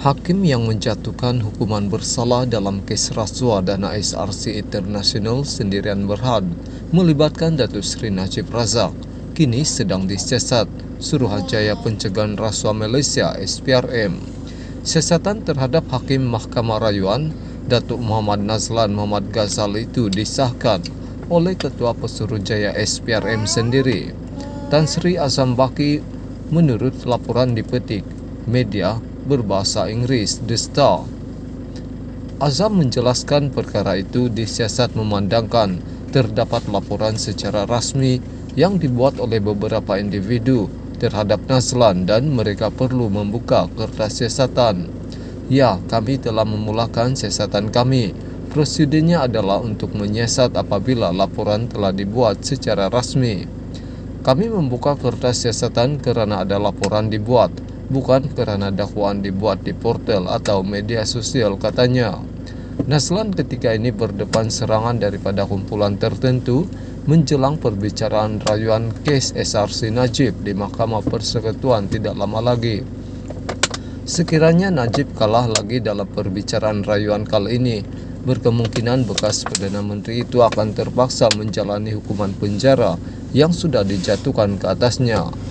Hakim yang menjatuhkan hukuman bersalah dalam kes rasuah dana SRC International sendirian berhad melibatkan Datuk Seri Najib Razak kini sedang disesat Suruhanjaya Pencegahan Rasuah Malaysia SPRM. Sesatan terhadap Hakim Mahkamah Rayuan Datuk Muhammad Nazlan Muhammad Ghazal itu disahkan oleh Ketua Pesuruhjaya SPRM sendiri. Tan Sri Azam Baki menurut laporan dipetik media berbahasa Inggris The Star. Azam menjelaskan perkara itu disiasat memandangkan terdapat laporan secara rasmi yang dibuat oleh beberapa individu terhadap Nazlan dan mereka perlu membuka kertas siasatan. Ya, kami telah memulakan siasatan kami. Prosedurnya adalah untuk menyiasat apabila laporan telah dibuat secara rasmi. Kami membuka kertas siasatan kerana ada laporan dibuat bukan kerana dakwaan dibuat di portal atau media sosial katanya. Naslan ketika ini berdepan serangan daripada kumpulan tertentu menjelang perbicaraan rayuan kes SRC Najib di Mahkamah Persekutuan tidak lama lagi. Sekiranya Najib kalah lagi dalam perbicaraan rayuan kali ini, berkemungkinan bekas Perdana Menteri itu akan terpaksa menjalani hukuman penjara yang sudah dijatuhkan ke atasnya.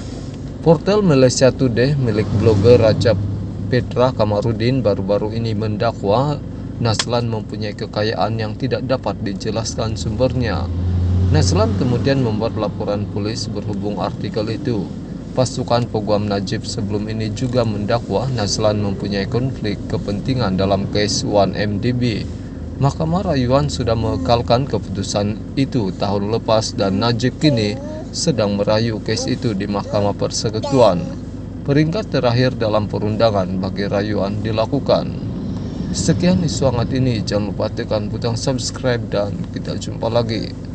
Portal Malaysia Today milik blogger Rajab Petra Kamarudin baru-baru ini mendakwa Naslan mempunyai kekayaan yang tidak dapat dijelaskan sumbernya. Naslan kemudian membuat laporan polis berhubung artikel itu. Pasukan peguam Najib sebelum ini juga mendakwa Naslan mempunyai konflik kepentingan dalam kes 1MDB. Mahkamah Rayuan sudah mengekalkan keputusan itu tahun lepas dan Najib kini sedang merayu kes itu di Mahkamah Persekutuan. Peringkat terakhir dalam perundangan bagi rayuan dilakukan. Sekian isu hangat ini, jangan lupa tekan butang subscribe dan kita jumpa lagi.